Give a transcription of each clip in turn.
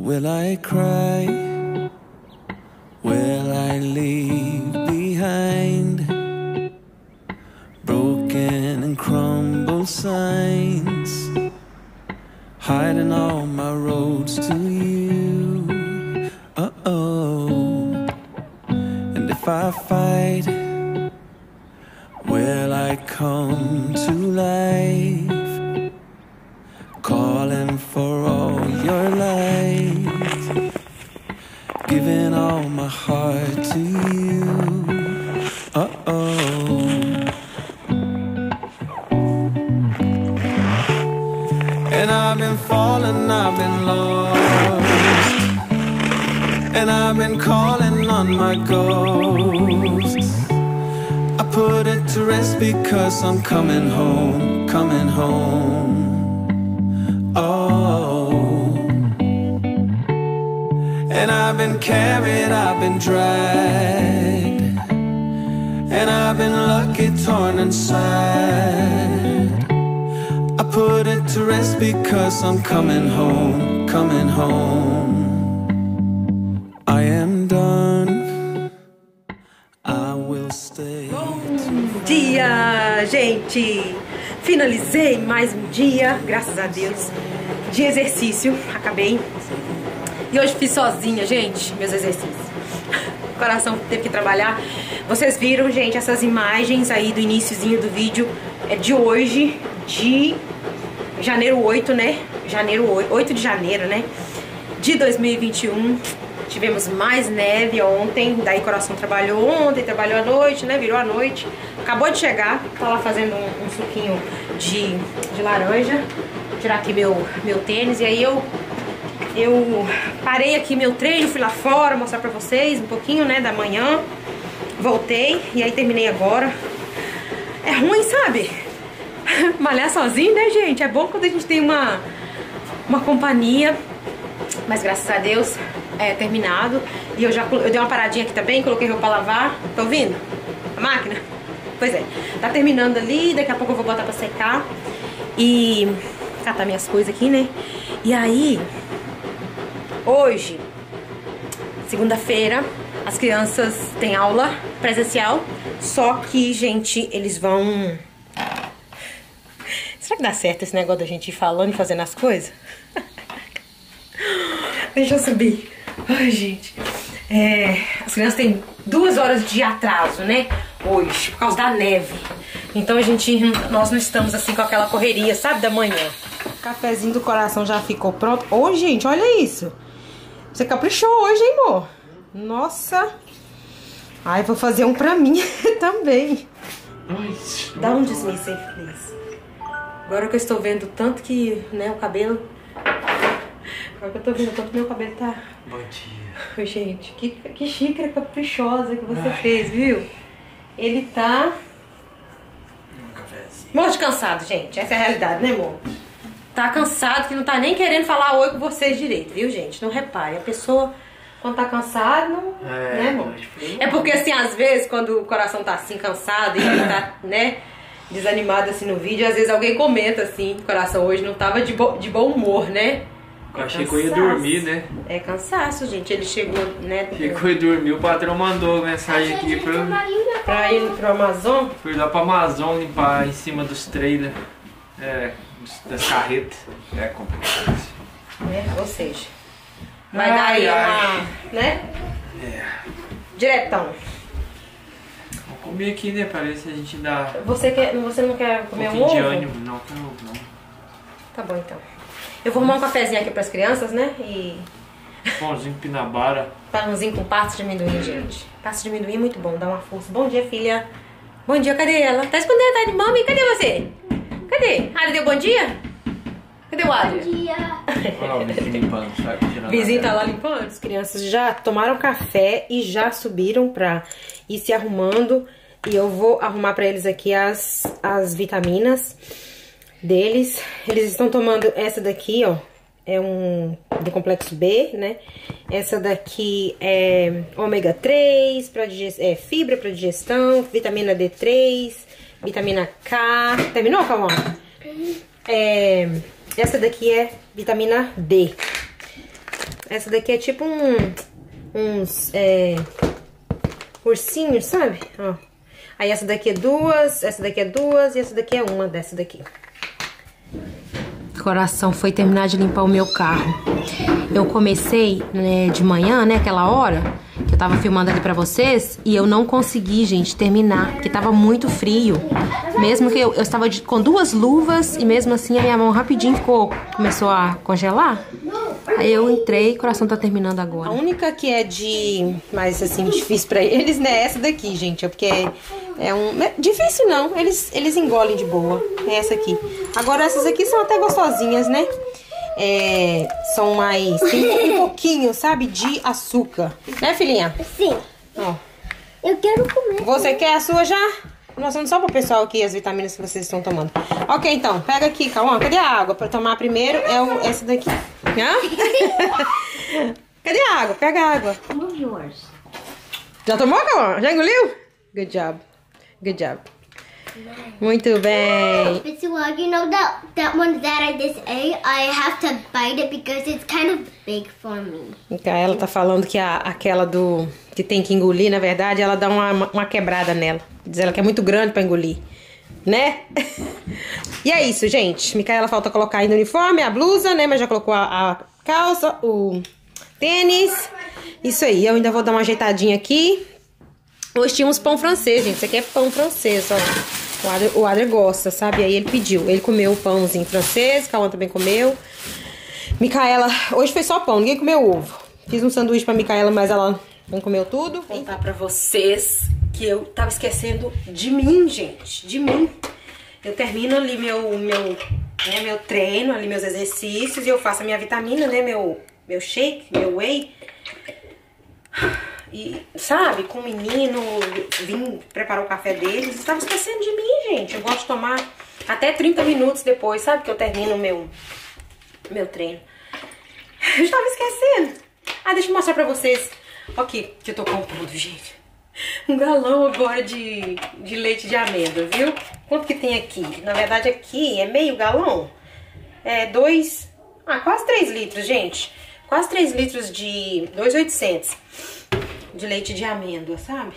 will I cry? Put it to rest because I'm coming home, coming home. Oh. And I've been carried, I've been dragged. And I've been lucky, torn inside. I put it to rest because I'm coming home, coming home. Gente! Finalizei mais um dia, graças a Deus, de exercício. Acabei. E hoje fiz sozinha, gente, meus exercícios. O coração teve que trabalhar. Vocês viram, gente, essas imagens aí do iníciozinho do vídeo é de hoje, de janeiro 8, né? Janeiro 8, 8 de janeiro, né? De 2021. Tivemos mais neve ontem, daí coração trabalhou ontem, trabalhou à noite, né? Virou à noite. Acabou de chegar, tá lá fazendo um, um suquinho de, de laranja. Vou tirar aqui meu, meu tênis e aí eu eu parei aqui meu treino, fui lá fora mostrar pra vocês um pouquinho, né, da manhã. Voltei e aí terminei agora. É ruim, sabe? Malhar sozinho, né, gente? É bom quando a gente tem uma, uma companhia. Mas graças a Deus é terminado. E eu já eu dei uma paradinha aqui também, coloquei roupa pra lavar. Tá ouvindo? A máquina? Pois é. Tá terminando ali, daqui a pouco eu vou botar pra secar. E catar minhas coisas aqui, né? E aí, hoje, segunda-feira, as crianças têm aula presencial. Só que, gente, eles vão Será que dá certo esse negócio da gente ir falando e fazendo as coisas? Deixa eu subir. Ai, gente. É, as crianças têm duas horas de atraso, né? Hoje, por causa da neve. Então a gente, nós não estamos assim com aquela correria, sabe, da manhã. O cafezinho do coração já ficou pronto. Ô, gente, olha isso. Você caprichou hoje, hein, amor? Nossa. Ai, vou fazer um pra mim também. Dá um dismiss aí. Agora que eu estou vendo tanto que, né, o cabelo. Agora que eu tô vendo que meu cabelo tá. Bom dia. Gente, que, que xícara caprichosa que você fez, viu? Ele tá. Um cafezinho. De cansado, gente. Essa é a realidade, né, amor? Tá cansado que não tá nem querendo falar oi com vocês direito, viu, gente? Não repare. A pessoa, quando tá cansado, não. É, né, amor? É porque, assim, às vezes, quando o coração tá assim, cansado e tá, né, desanimado assim no vídeo, às vezes alguém comenta assim: o coração hoje não tava de, bo- de bom humor, né? Eu achei que eu ia Cansaço. dormir, né? É cansaço, gente. Ele chegou, né, eu ia dormir. O patrão mandou mensagem aqui pra pra ir pro Amazon. fui lá pra Amazon limpar em cima dos trailers. É, das carretas. É complicado. né? Ou seja, vai Ai, dar aí ai. uma, né? É. Diretão. Vou comer aqui, né? Parece que a gente dá Você, quer, você não quer um comer um pouquinho de ânimo. Não, não. Tá bom, então. Eu vou arrumar um cafezinho aqui pras crianças, né? E Pãozinho pinabara. pãozinho com pastas de amendoim, gente. Pastas de amendoim é muito bom, dá uma força. Bom dia, filha. Bom dia, cadê ela? Tá escondendo, tá de mami? Cadê você? Cadê? Adri deu bom dia? Cadê o Adri? dia. Olha lá o vizinho limpando, sabe? Vizinho a tá lá limpando. As crianças já tomaram café e já subiram pra ir se arrumando. E eu vou arrumar pra eles aqui as, as vitaminas deles. Eles estão tomando essa daqui, ó. É um do complexo B, né? Essa daqui é ômega 3, pra digest... é fibra para digestão, vitamina D3, vitamina K. Terminou, Calma? É, essa daqui é vitamina D. Essa daqui é tipo um... Uns... É, ursinhos, sabe? Ó. Aí essa daqui é duas, essa daqui é duas e essa daqui é uma dessa daqui. Coração foi terminar de limpar o meu carro. Eu comecei né, de manhã, né, aquela hora que eu tava filmando ali pra vocês e eu não consegui, gente, terminar, porque tava muito frio. Mesmo que eu, estava com duas luvas e mesmo assim a minha mão rapidinho ficou, começou a congelar. Aí eu entrei, o coração tá terminando agora. A única que é de mais assim difícil pra eles, né, é essa daqui, gente, é porque é, é um é difícil não, eles eles engolem de boa. É essa aqui. Agora essas aqui são até gostosinhas, né? É, são mais tem um pouquinho, sabe, de açúcar. Né, filhinha? Sim. Ó. Eu quero comer. Você quer a sua já? Mostrando só pro pessoal aqui as vitaminas que vocês estão tomando. Ok, então, pega aqui, Cauã. Cadê a água pra tomar primeiro? É o, essa daqui. Hã? Cadê a água? Pega a água. Já tomou, Cauã? Já engoliu? Good job. Good job. Muito bem. Pessoal, you know that that one that I just ate, I have to bite it because it's kind of big for me. Micaela tá falando que a, aquela do que tem que engolir, na verdade, ela dá uma, uma quebrada nela. Diz ela que é muito grande pra engolir. Né? e é isso, gente. Micaela falta colocar ainda o uniforme, a blusa, né? Mas já colocou a, a calça, o tênis. Isso aí, eu ainda vou dar uma ajeitadinha aqui. Hoje tinha uns pão francês, gente. Isso aqui é pão francês, ó. O Adler, o Adler gosta, sabe? Aí ele pediu. Ele comeu o pãozinho francês, Cauã também comeu. Micaela, hoje foi só pão, ninguém comeu ovo. Fiz um sanduíche pra Micaela, mas ela não comeu tudo. Vou contar pra vocês que eu tava esquecendo de mim, gente. De mim. Eu termino ali meu, meu, né, meu treino, ali meus exercícios e eu faço a minha vitamina, né? Meu, meu shake, meu whey. E, sabe, com o menino, vim preparar o café deles. Estava esquecendo de mim, gente. Eu gosto de tomar até 30 minutos depois, sabe? Que eu termino meu, meu treino. Eu estava esquecendo. Ah, deixa eu mostrar pra vocês. Olha aqui que eu tô comprando, gente. Um galão agora de, de leite de amêndoa, viu? Quanto que tem aqui? Na verdade, aqui é meio galão. É dois... Ah, quase 3 litros, gente. Quase 3 litros de 2,800 de leite de amêndoa, sabe?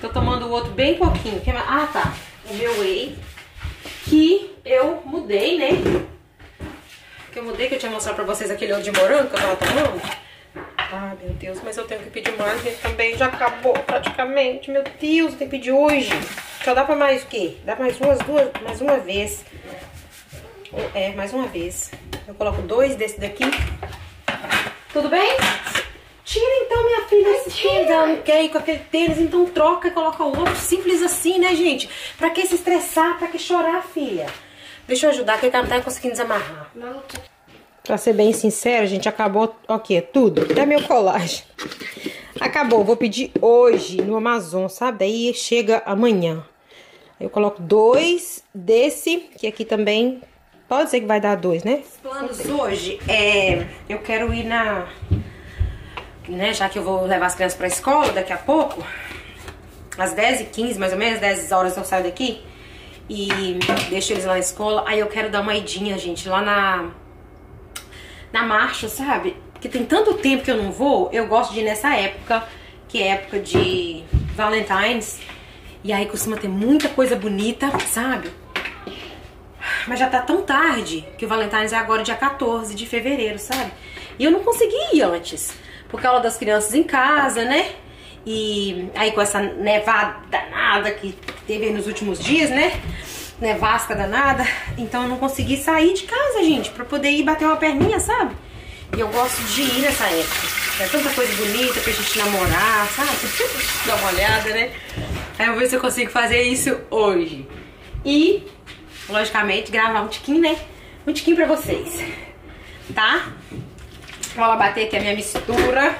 Tô tomando o outro bem pouquinho. Ah, tá. O meu whey. Que eu mudei, né? Que eu mudei, que eu tinha mostrado pra vocês aquele outro de morango que eu tava tomando. Ah, meu Deus, mas eu tenho que pedir mais, gente, também já acabou praticamente. Meu Deus, tem que pedir hoje. Só dá pra mais o quê? Dá mais umas duas, mais uma vez. É, mais uma vez. Eu coloco dois desse daqui. Tudo bem? Tira então, minha filha, esse. Ela não ir com aquele tênis, então troca e coloca outro. Simples assim, né, gente? Pra que se estressar? Pra que chorar, filha? Deixa eu ajudar, que ele não tá conseguindo desamarrar. Pra ser bem sincero, gente, acabou o quê? Tudo. Até meu colagem. Acabou. Vou pedir hoje no Amazon, sabe? Daí chega amanhã. Eu coloco dois desse, que aqui também pode ser que vai dar dois, né? Os planos hoje é... Eu quero ir na... Né, já que eu vou levar as crianças pra escola daqui a pouco. Às 10h15, mais ou menos, 10 horas eu saio daqui. E deixo eles lá na escola. Aí eu quero dar uma idinha, gente, lá na na marcha, sabe? Porque tem tanto tempo que eu não vou, eu gosto de ir nessa época, que é época de Valentine's. E aí costuma ter muita coisa bonita, sabe? Mas já tá tão tarde que o Valentine's é agora dia 14 de fevereiro, sabe? E eu não consegui ir antes, por causa das crianças em casa, né? E aí com essa nevada danada que teve nos últimos dias, né? Nevasca danada. Então eu não consegui sair de casa, gente, pra poder ir bater uma perninha, sabe? E eu gosto de ir nessa época. É tanta coisa bonita pra gente namorar, sabe? Dá uma olhada, né? Aí eu vou ver se eu consigo fazer isso hoje. E, logicamente, gravar um tiquinho, né? Um tiquinho pra vocês. Tá? Vou lá bater aqui a minha mistura.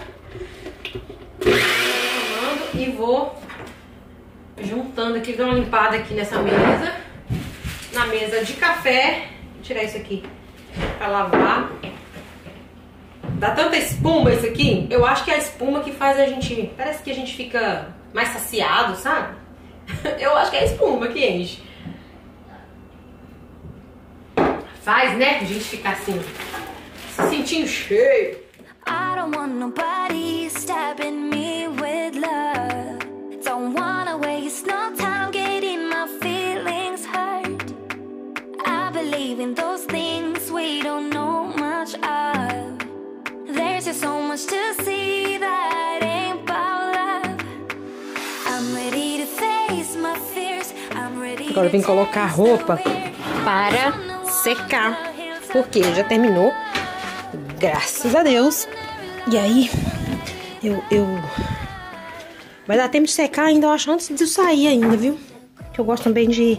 E vou juntando aqui, dando uma limpada aqui nessa mesa na mesa de café. Vou tirar isso aqui pra lavar. Dá tanta espuma isso aqui. Eu acho que é a espuma que faz a gente... Parece que a gente fica mais saciado, sabe? Eu acho que é a espuma que enche. Faz, né? A gente ficar assim, se sentindo cheio. I don't want nobody stabbing me with love. Agora vim colocar a roupa para secar. Porque já terminou. Graças a Deus. E aí, eu, eu. Vai dar tempo de secar ainda, eu acho, antes de eu sair ainda, viu? Que eu gosto também de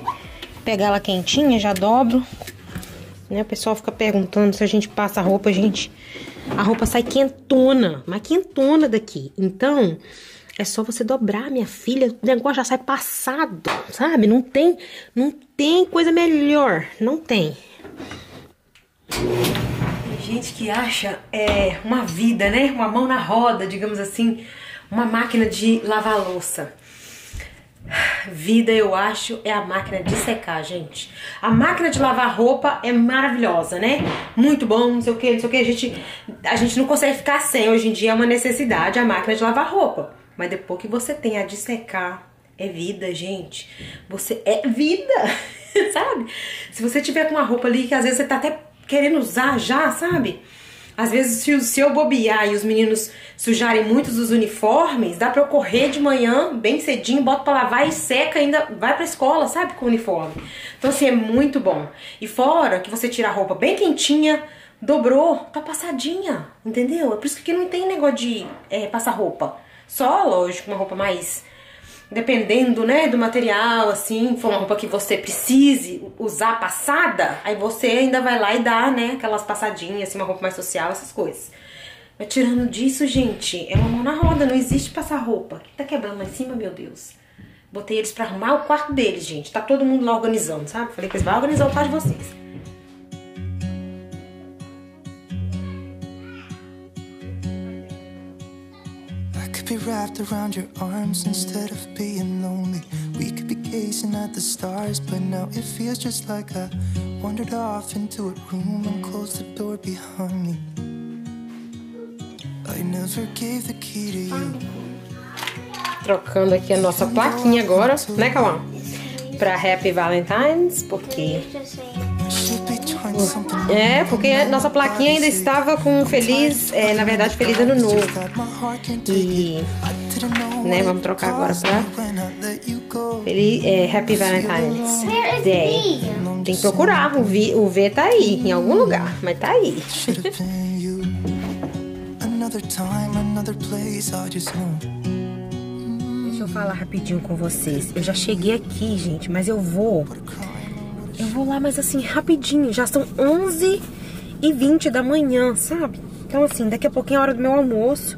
pegar ela quentinha, já dobro. Né? O pessoal fica perguntando se a gente passa a roupa, gente. A roupa sai quentona, mas quentona daqui. Então, é só você dobrar, minha filha. O negócio já sai passado, sabe? Não tem, não tem coisa melhor. Não tem. Tem gente que acha é, uma vida, né? Uma mão na roda, digamos assim. Uma máquina de lavar louça. Vida, eu acho, é a máquina de secar, gente. A máquina de lavar roupa é maravilhosa, né? Muito bom, não sei o que, não sei o que. A gente, a gente não consegue ficar sem. Hoje em dia é uma necessidade a máquina de lavar roupa. Mas depois que você tem a de secar, é vida, gente. Você é vida, sabe? Se você tiver com uma roupa ali que às vezes você tá até querendo usar já, sabe? Às vezes, se, se eu bobear e os meninos sujarem muitos dos uniformes, dá pra eu correr de manhã, bem cedinho, boto pra lavar e seca ainda, vai pra escola, sabe, com o uniforme. Então, assim, é muito bom. E fora que você tira a roupa bem quentinha, dobrou, tá passadinha, entendeu? É por isso que aqui não tem negócio de é, passar roupa. Só, lógico, uma roupa mais dependendo, né, do material, assim, for uma roupa que você precise usar passada, aí você ainda vai lá e dá, né, aquelas passadinhas, assim, uma roupa mais social, essas coisas. Mas tirando disso, gente, é uma mão na roda, não existe passar roupa. Quem tá quebrando lá em cima, meu Deus? Botei eles pra arrumar o quarto deles, gente. Tá todo mundo lá organizando, sabe? Falei que eles vão organizar o quarto de vocês. Wrapped around your arms instead of being lonely. We could be gazing at the stars, but now it feels just like I wandered off into a room and closed the door behind me. I never gave the key to you. Trocando aqui a nossa plaquinha agora, né, Cauã? Pra Happy Valentine's, porque... É, porque nossa plaquinha ainda estava com feliz, é, na verdade, feliz ano novo. E, né, vamos trocar agora pra feliz, é, Happy Valentine's Day. Tem que procurar, o V, o V tá aí, em algum lugar, mas tá aí. Should have been you. Another time, another place, I just know. Deixa eu falar rapidinho com vocês. Eu já cheguei aqui, gente, mas eu vou. Eu vou lá, mas assim, rapidinho. Já são 11 e 20 da manhã, sabe? Então, assim, daqui a pouquinho é a hora do meu almoço.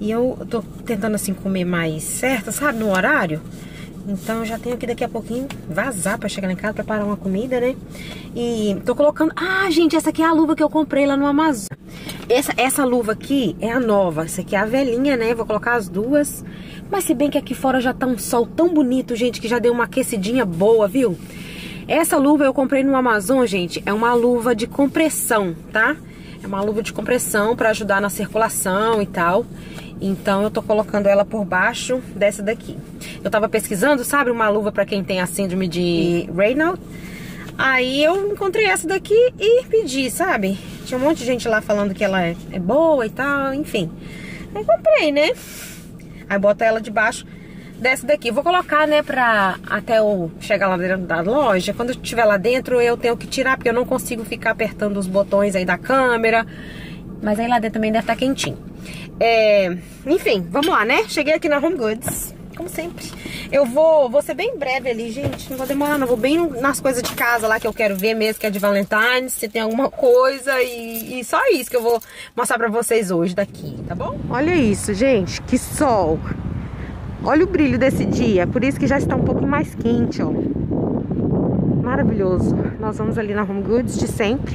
E eu tô tentando, assim, comer mais certo, sabe? No horário. Então, já tenho que daqui a pouquinho vazar pra chegar em casa, preparar uma comida, né? E tô colocando. Ah, gente, essa aqui é a luva que eu comprei lá no Amazon. Essa, essa luva aqui é a nova. Essa aqui é a velhinha, né? Vou colocar as duas. Mas se bem que aqui fora já tá um sol tão bonito, gente, que já deu uma aquecidinha boa, viu? Essa luva eu comprei no Amazon, gente. É uma luva de compressão, tá? É uma luva de compressão pra ajudar na circulação e tal. Então eu tô colocando ela por baixo dessa daqui. Eu tava pesquisando, sabe, uma luva pra quem tem a síndrome de Raynaud. Aí eu encontrei essa daqui e pedi, sabe? Tinha um monte de gente lá falando que ela é, é boa e tal, enfim. Aí comprei, né? Aí bota ela debaixo dessa daqui. Vou colocar, né, pra até eu chegar lá dentro da loja. Quando eu estiver lá dentro, eu tenho que tirar, porque eu não consigo ficar apertando os botões aí da câmera. Mas aí lá dentro também deve estar quentinho. É, enfim, vamos lá, né? Cheguei aqui na Home Goods, como sempre. Eu vou, vou ser bem breve ali, gente. Não vou demorar, não. Vou bem nas coisas de casa lá que eu quero ver mesmo, que é de Valentine's. Se tem alguma coisa e, e só isso que eu vou mostrar pra vocês hoje daqui, tá bom? Olha isso, gente. Que sol. Olha o brilho desse dia. Por isso que já está um pouquinho mais quente, ó. Maravilhoso. Nós vamos ali na Home Goods de sempre,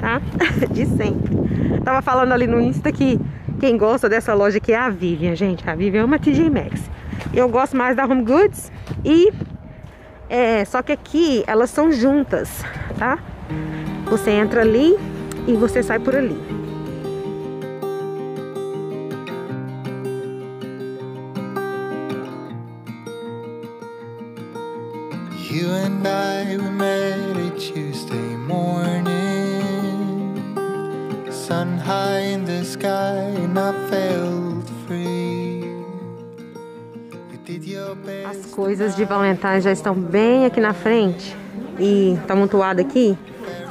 tá? De sempre. Tava falando ali no Insta que quem gosta dessa loja aqui é a Vivian, gente. A Vivian ama TJ Maxx. Eu gosto mais da Home Goods e é, só que aqui elas são juntas, tá? Você entra ali e você sai por ali. You and I, we met a Tuesday morning. Sun high in the sky, and I felt free. You did your As best. coisas de Valentine já estão bem aqui na frente. E tá amontoado aqui.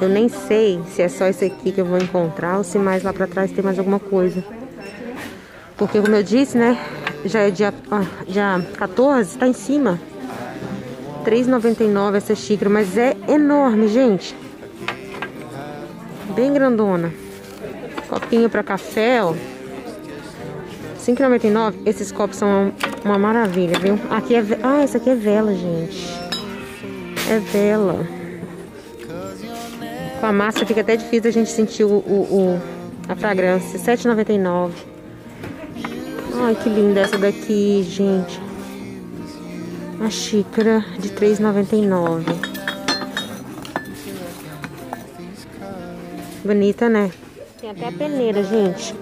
Eu nem sei se é só esse aqui que eu vou encontrar ou se mais lá pra trás tem mais alguma coisa. Porque como eu disse, né? Já é dia, ah, dia 14, tá em cima. R$3,99 essa xícara, mas é enorme, gente. Bem grandona. Copinho pra café, ó. 5,99. Esses copos são uma maravilha, viu? Aqui é. Ah, essa aqui é vela, gente. É vela. Com a massa fica até difícil a gente sentir o, o- o- a fragrância. 7,99. Ai, que linda essa daqui, gente. A xícara de 3,99. Bonita, né? Tem até a peneira, gente.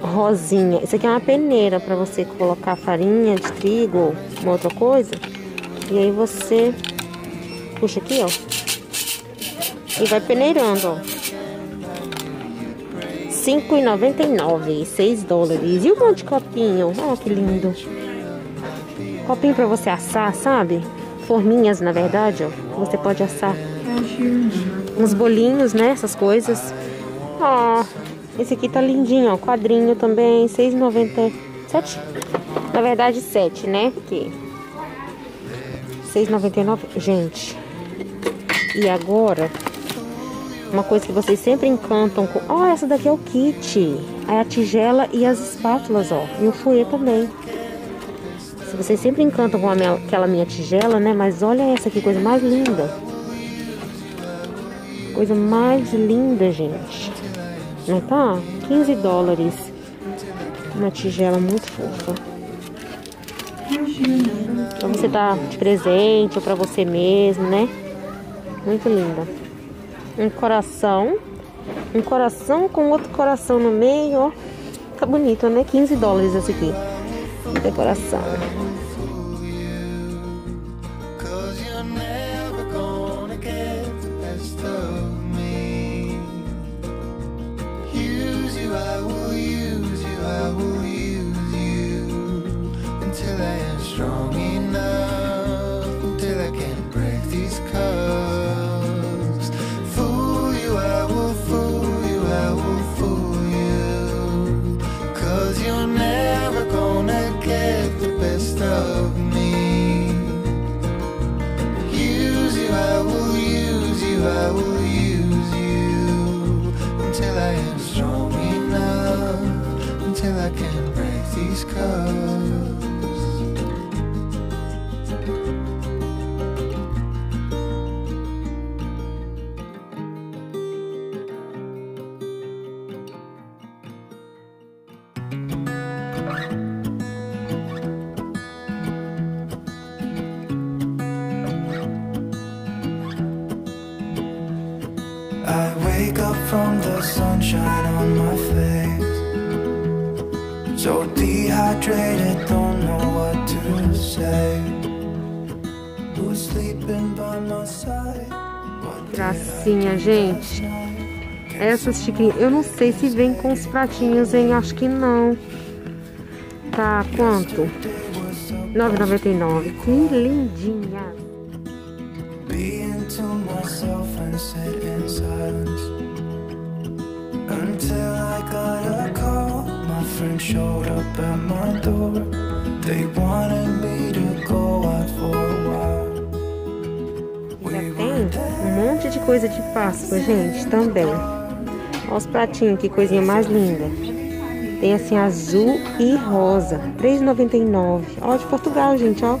Rosinha. Isso aqui é uma peneira para você colocar farinha de trigo ou uma outra coisa. E aí você puxa aqui, ó. E vai peneirando, ó. 5,99, 6 dólares. E um monte de copinho. Ó, que lindo. Copinho pra você assar, sabe? Forminhas, na verdade, ó. Você pode assar. Uns bolinhos, né? Essas coisas. Ó, esse aqui tá lindinho, ó. Quadrinho também, 6,97. Na verdade, 7, né? Porque 6,99. Gente. E agora, uma coisa que vocês sempre encantam com. Ó, essa daqui é o kit. É a tigela e as espátulas, ó. E o fouet também. Se vocês sempre encantam com minha- aquela minha tigela, né? Mas olha essa aqui, coisa mais linda. Coisa mais linda, gente. Não tá? 15 dólares. Uma tigela muito fofa. Pra você dar de presente ou pra você mesmo, né? Muito linda. Um coração. Um coração com outro coração no meio, ó. Tá bonito, né? 15 dólares esse aqui. Decoração. Gente. Essas xicrinhas. Eu não sei se vem com os pratinhos, hein? Acho que não. Tá quanto? R$ 9,99. Que lindinha. until showed up at my door. They wanted me to go out for coisa de Páscoa, gente, também. Olha os pratinhos, que coisinha mais linda. Tem assim azul e rosa, R$ 3,99. Ó, de Portugal, gente, ó.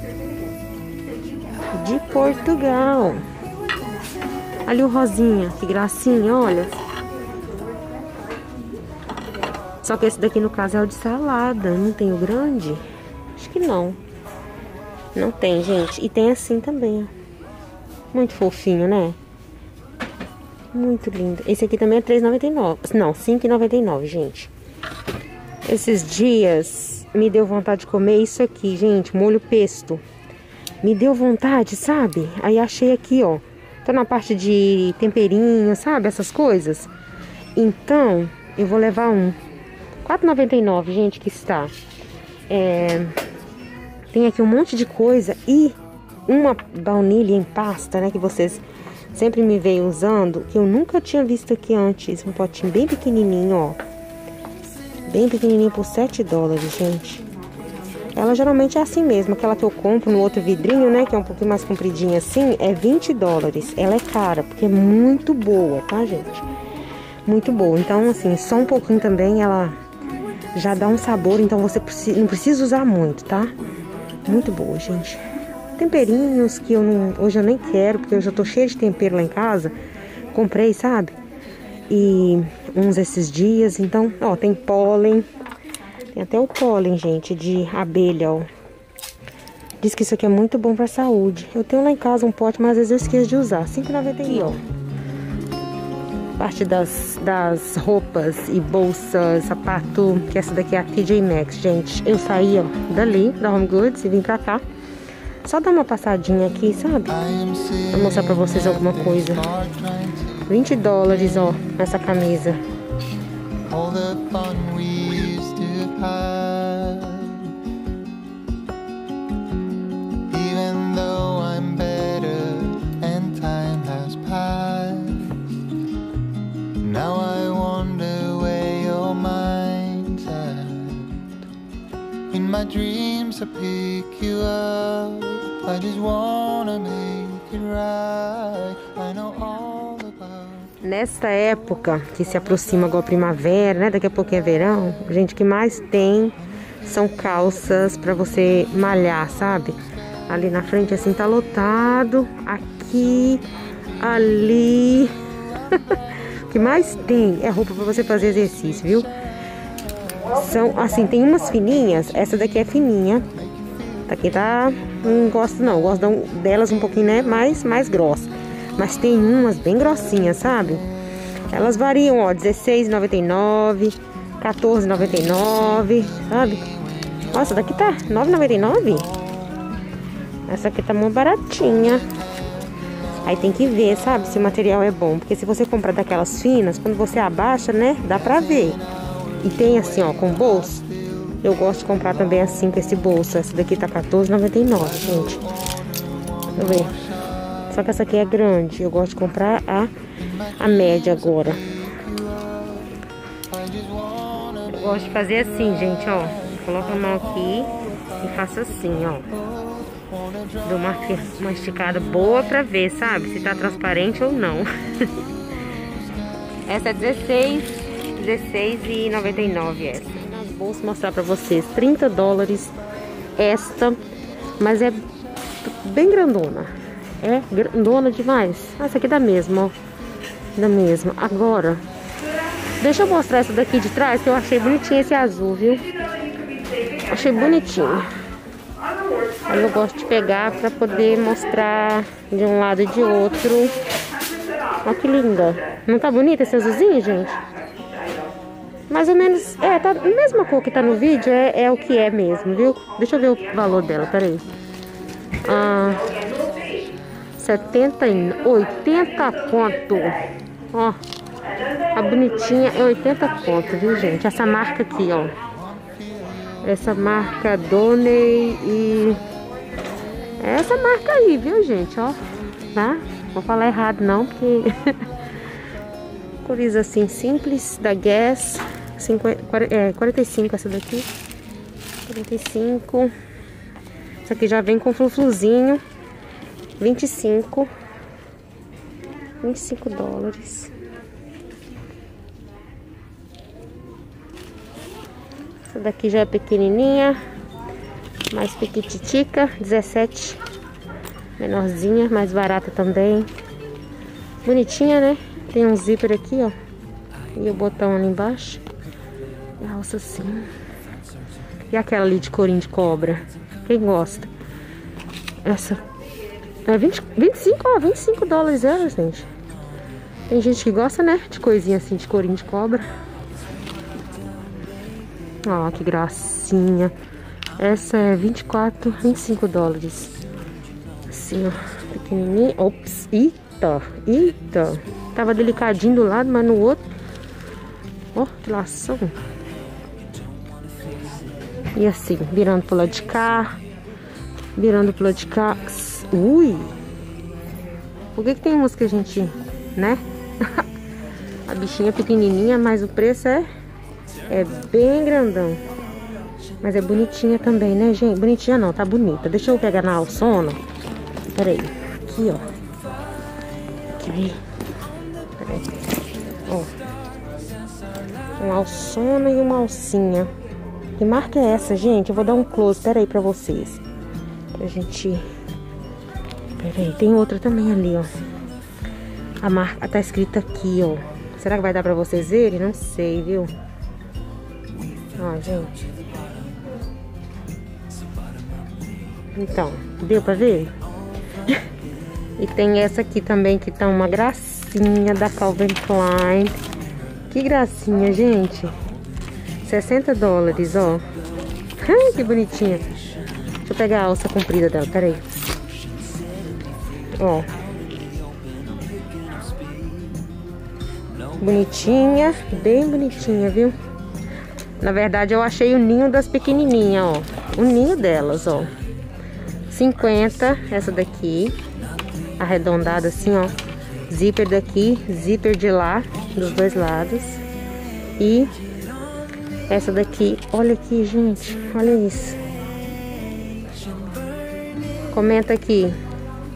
De Portugal. Ali o rosinha, que gracinha, olha. Só que esse daqui, no caso, é o de salada. Não tem o grande? Acho que não. Não tem, gente. E tem assim também, ó. Muito fofinho, né? Muito lindo. Esse aqui também é R$3,99. Não, R$5,99, gente. Esses dias me deu vontade de comer isso aqui, gente. Molho pesto. me deu vontade, sabe? Aí achei aqui, ó. Tô na parte de temperinho, sabe? Essas coisas. Então, eu vou levar um. 4,99, gente, que está. É... Tem aqui um monte de coisa e uma baunilha em pasta, né? Que vocês sempre me veem usando, que eu nunca tinha visto aqui antes. Um potinho bem pequenininho, ó. Bem pequenininho por 7 dólares, gente. Ela geralmente é assim mesmo, aquela que eu compro no outro vidrinho, né, que é um pouquinho mais compridinha assim, é 20 dólares. Ela é cara, porque é muito boa, tá, gente? Muito boa. Então, assim, só um pouquinho também ela já dá um sabor, então você não precisa usar muito, tá? Muito boa, gente. Temperinhos que eu não, hoje eu nem quero, porque eu já tô cheia de tempero lá em casa. Comprei, sabe? E uns esses dias, então, ó, tem pólen, tem até o pólen, gente, de abelha, ó. Diz que isso aqui é muito bom pra saúde. Eu tenho lá em casa um pote, mas às vezes eu esqueço de usar. 5,91, ó. Parte das, das roupas e bolsas, sapato, que essa daqui é a TJ Maxx, gente. Eu saí, ó, dali, da Home Goods e vim pra cá. Só dar uma passadinha aqui, sabe? Pra mostrar pra vocês alguma coisa. 20 dólares, ó, essa camisa. My dreams I pick you up. I just wanna make it right. I know all Nesta época que se aproxima agora a primavera, né? Daqui a pouco é verão, gente, o que mais tem são calças para você malhar, sabe? Ali na frente assim tá lotado, aqui, ali. o que mais tem é roupa para você fazer exercício, viu? São assim, tem umas fininhas, essa daqui é fininha. Aqui tá, não gosto não, gosto delas um pouquinho, né, mais mais grossa. Mas tem umas bem grossinhas, sabe? Elas variam, ó, R$16,99, R$14,99, sabe? Nossa, daqui tá R$9,99. Essa aqui tá muito baratinha. Aí tem que ver, sabe, se o material é bom. Porque se você comprar daquelas finas, quando você abaixa, né, dá pra ver. E tem assim, ó, com bolso. Eu gosto de comprar também assim, com esse bolso. Essa daqui tá R$14,99, gente. Deixa eu ver. Só que essa aqui é grande. Eu gosto de comprar a, a média agora. Eu gosto de fazer assim, gente, ó. Coloca a mão aqui e faço assim, ó. Dou uma, uma esticada boa pra ver, sabe? Se tá transparente ou não. essa é 16, 16 e 99 essa. Vou mostrar pra vocês. 30 dólares esta, mas é bem grandona. É grandona demais. Ah, essa aqui dá mesmo, ó. Da mesma. Agora, deixa eu mostrar essa daqui de trás, que eu achei bonitinho esse azul, viu? Achei bonitinho. Aí eu gosto de pegar pra poder mostrar de um lado e de outro. Olha que linda. Não tá bonita esse azulzinho, gente? Mais ou menos, é, tá a mesma cor que tá no vídeo, é, é o que é mesmo, viu? Deixa eu ver o valor dela, peraí. Ah, 70 e 80 conto. Ó, a bonitinha é 80 conto, viu, gente? Essa marca aqui, ó. Essa marca Doney e... É essa marca aí, viu, gente, ó. Tá? Vou falar errado não, porque... Cores assim, simples, da Guess. 50, é, 45 essa daqui. 45. Essa aqui já vem com flufluzinho. 25 25 dólares. Essa daqui já é pequenininha. Mais pequititica 17 menorzinha mais barata também. Bonitinha né? Tem um zíper aqui ó. E o botão ali embaixo a alça assim e aquela ali de corinho de cobra quem gosta essa é 20, 25, ó, 25 dólares ela, gente. Tem gente que gosta, né? De coisinha assim, de corinho de cobra. Ó, que gracinha. Essa é 24, 25 dólares. Assim, ó, pequenininho. Ops, eita, eita. Tava delicadinho do lado, mas no outro. Ó, que lação. E assim, virando pro lado de cá. Virando pro lado de cá. Ui! Por que, que tem umas que a gente, né? a bichinha pequenininha, mas o preço é, é bem grandão. Mas é bonitinha também, né, gente? Bonitinha não, tá bonita. Deixa eu pegar na alçona. Pera aí. Aqui, ó. Aqui. Pera aí. Ó. Uma alçona e uma alcinha. Marca é essa, gente? Eu vou dar um close, pera aí, pra vocês. Pra gente... Pera aí, tem outra também ali, ó. A marca tá escrita aqui, ó. Será que vai dar pra vocês verem? Não sei, viu? Ó, gente. Então, deu pra ver? e tem essa aqui também, que tá uma gracinha da Calvin Klein. Que gracinha, gente. 60 dólares, ó. Ai, que bonitinha. Deixa eu pegar a alça comprida dela, peraí. Ó. Bonitinha, bem bonitinha, viu? Na verdade, eu achei o ninho das pequenininhas, ó. O ninho delas, ó. 50, essa daqui. Arredondada assim, ó. Zíper daqui, zíper de lá, dos dois lados. E essa daqui, olha aqui, gente. Olha isso. Comenta aqui.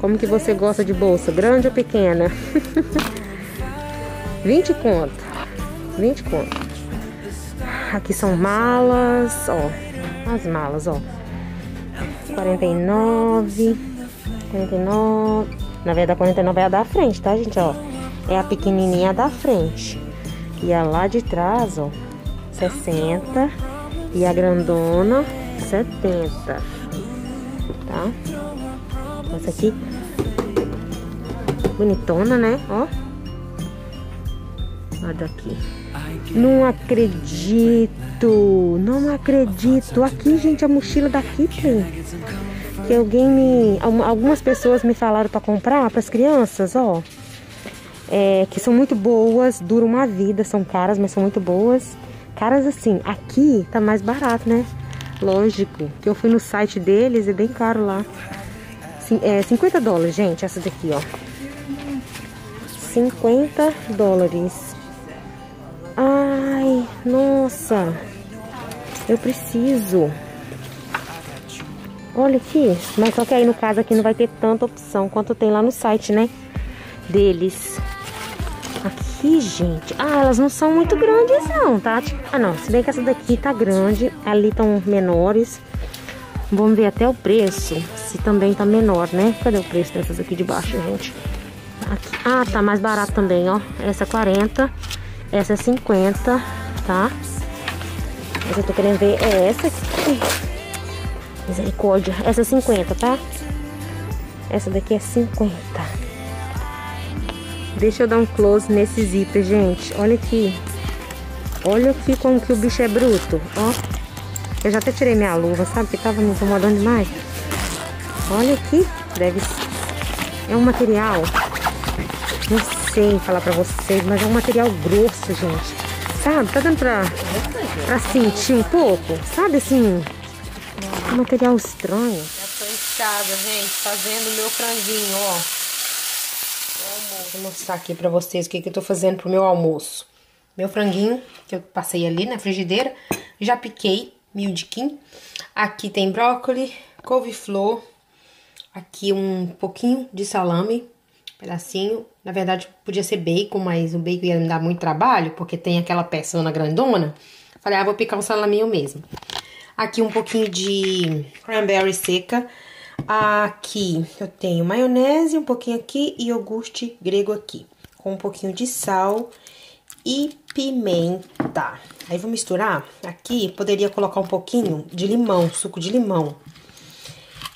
Como que você gosta de bolsa? Grande ou pequena? 20 conto. 20 conto. Aqui são malas, ó. As malas, ó. 49. 49. Na verdade, a 49 é a da frente, tá, gente? Ó. É a pequenininha da frente. E a lá de trás, ó. 60. E a grandona, 70. Tá? Essa aqui. Bonitona, né? Ó. Olha daqui. Não acredito. Não acredito. Aqui, gente, a mochila daqui tem. Que alguém me. Algumas pessoas me falaram para comprar para as crianças, ó. É, que são muito boas, duram uma vida, são caras, mas são muito boas. Caras assim, aqui tá mais barato, né? Lógico, que eu fui no site deles é bem caro lá. É, 50 dólares, gente, essa daqui, ó. 50 dólares. Ai, nossa. Eu preciso. Olha aqui. Mas só que aí no caso aqui não vai ter tanta opção quanto tem lá no site, né? Deles. Aqui, gente. Ah, elas não são muito grandes não, tá? Ah, não. Se bem que essa daqui tá grande. Ali estão menores. Vamos ver até o preço. Se também tá menor, né? Cadê o preço dessas aqui de baixo, gente? Aqui. Ah, tá mais barato também, ó. Essa é 40. Essa é 50, tá? Mas eu tô querendo ver é essa aqui. Misericórdia. Essa é 50, tá? Essa daqui é 50. Deixa eu dar um close nesse zíper, gente. Olha aqui. Olha aqui como que o bicho é bruto, ó. Eu já até tirei minha luva, sabe? Que tava me incomodando demais. Olha aqui. Deve. É um material. Não sei falar pra vocês, mas é um material grosso, gente. Sabe? Tá dando pra, pra sentir um pouco? Sabe assim? Um material estranho. Já tô casa, gente, fazendo meu franguinho, ó. Vou mostrar aqui pra vocês o que, que eu tô fazendo pro meu almoço. Meu franguinho, que eu passei ali na frigideira, já piquei, miudiquim. Aqui tem brócolis, couve-flor, aqui um pouquinho de salame, pedacinho. Na verdade, podia ser bacon, mas o bacon ia me dar muito trabalho, porque tem aquela peçona grandona. Falei, ah, vou picar um salaminho mesmo. Aqui um pouquinho de cranberry seca. Aqui eu tenho maionese, um pouquinho aqui e iogurte grego aqui. Com um pouquinho de sal e pimenta. Aí vou misturar. Aqui poderia colocar um pouquinho de limão, suco de limão.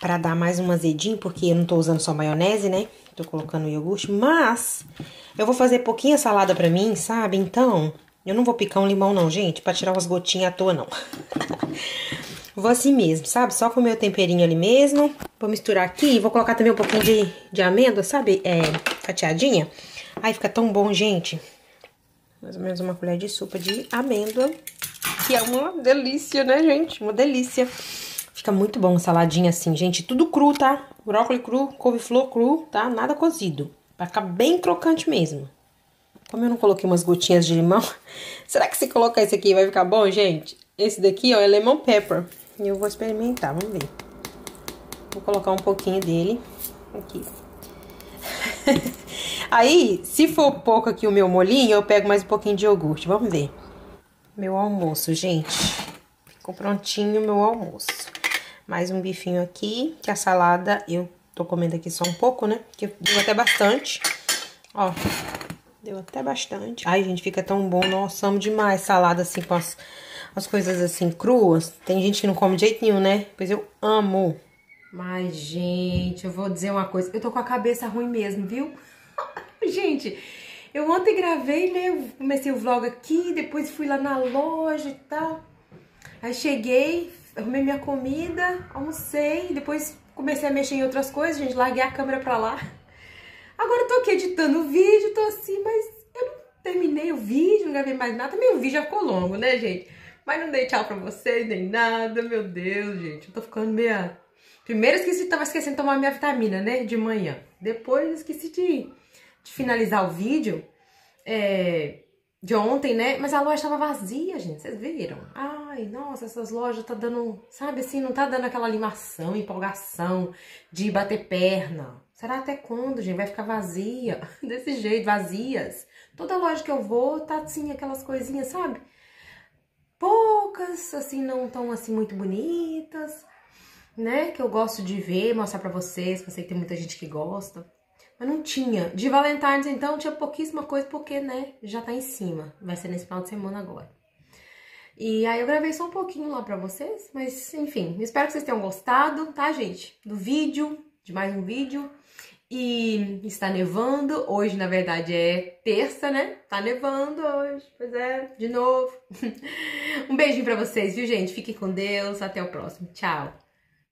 Pra dar mais um azedinho, porque eu não tô usando só maionese, né? Tô colocando iogurte, mas eu vou fazer pouquinha salada pra mim, sabe? Então, eu não vou picar um limão não, gente, pra tirar umas gotinhas à toa, não. Vou assim mesmo, sabe? Só com o meu temperinho ali mesmo. Vou misturar aqui. Vou colocar também um pouquinho de, de amêndoa, sabe? É, fatiadinha. Aí fica tão bom, gente. Mais ou menos uma colher de sopa de amêndoa. Que é uma delícia, né, gente? Uma delícia. Fica muito bom saladinha assim, gente. Tudo cru, tá? Brócolis cru, couve-flor cru, tá? Nada cozido. Vai ficar bem crocante mesmo. Como eu não coloquei umas gotinhas de limão, será que se colocar esse aqui vai ficar bom, gente? Esse daqui, ó, é lemon pepper. E eu vou experimentar, vamos ver. Vou colocar um pouquinho dele aqui. Aí, se for pouco aqui o meu molinho, eu pego mais um pouquinho de iogurte. Vamos ver. Meu almoço, gente. Ficou prontinho meu almoço. Mais um bifinho aqui, que a salada eu tô comendo aqui só um pouco, né? Que deu até bastante. Ó, deu até bastante. Ai, gente, fica tão bom. Nossa, amo demais salada assim com as, as coisas assim cruas. Tem gente que não come de jeito nenhum, né? Pois eu amo. Mas, gente, eu vou dizer uma coisa. Eu tô com a cabeça ruim mesmo, viu? gente, eu ontem gravei, né? Eu comecei o vlog aqui, depois fui lá na loja e tal. Aí cheguei, arrumei minha comida, almocei, depois comecei a mexer em outras coisas, gente, larguei a câmera pra lá. Agora eu tô aqui editando o vídeo, tô assim, mas eu não terminei o vídeo, não gravei mais nada. Também o vídeo já ficou longo, né, gente? Mas não dei tchau pra vocês, nem nada, meu Deus, gente. Eu tô ficando meia Primeiro esqueci, tava esquecendo de tomar minha vitamina, né, de manhã. Depois esqueci de, de finalizar o vídeo é, de ontem, né, mas a loja tava vazia, gente, vocês viram? Ai, nossa, essas lojas tá dando, sabe assim, não tá dando aquela animação, empolgação de bater perna. Será até quando, gente, vai ficar vazia? Desse jeito, vazias. Toda loja que eu vou tá assim, aquelas coisinhas, sabe? Poucas, assim, não tão assim muito bonitas né? Que eu gosto de ver, mostrar pra vocês, que eu sei que tem muita gente que gosta. Mas não tinha. De Valentine's, então, tinha pouquíssima coisa, porque, né, já tá em cima. Vai ser nesse final de semana agora. E aí eu gravei só um pouquinho lá pra vocês, mas enfim, espero que vocês tenham gostado, tá, gente? Do vídeo, de mais um vídeo. E está nevando, hoje na verdade é terça, né? Tá nevando hoje, pois é, de novo. um beijinho pra vocês, viu, gente? Fiquem com Deus, até o próximo. Tchau!